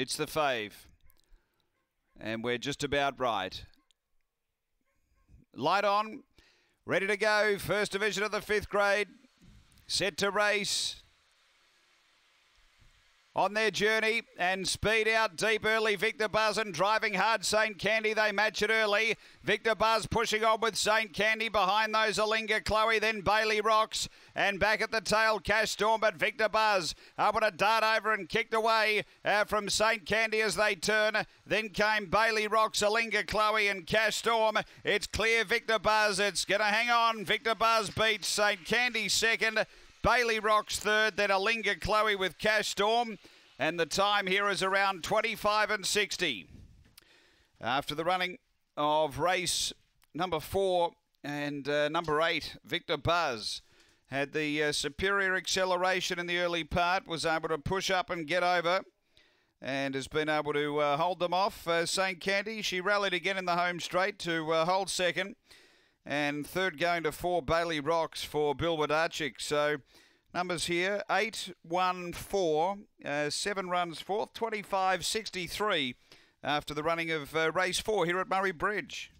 It's the fave. And we're just about right. Light on. Ready to go. First division of the fifth grade. Set to race on their journey and speed out deep early. Victor Buzz and driving hard. St. Candy, they match it early. Victor Buzz pushing on with St. Candy behind those Alinga Chloe, then Bailey Rocks and back at the tail Cash Storm, but Victor Buzz able to dart over and kicked away uh, from St. Candy as they turn. Then came Bailey Rocks, Alinga Chloe and Cash Storm. It's clear Victor Buzz. It's going to hang on. Victor Buzz beats St. Candy second. Bailey Rocks third, then Alinga Chloe with Cash Storm. And the time here is around 25 and 60. After the running of race number four and uh, number eight, Victor Buzz had the uh, superior acceleration in the early part, was able to push up and get over and has been able to uh, hold them off. Uh, St. Candy, she rallied again in the home straight to uh, hold second. And third going to four, Bailey Rocks for Bill Wadarchik. So numbers here, 8, 1, 4, uh, 7 runs fourth, 25, 63 after the running of uh, race four here at Murray Bridge.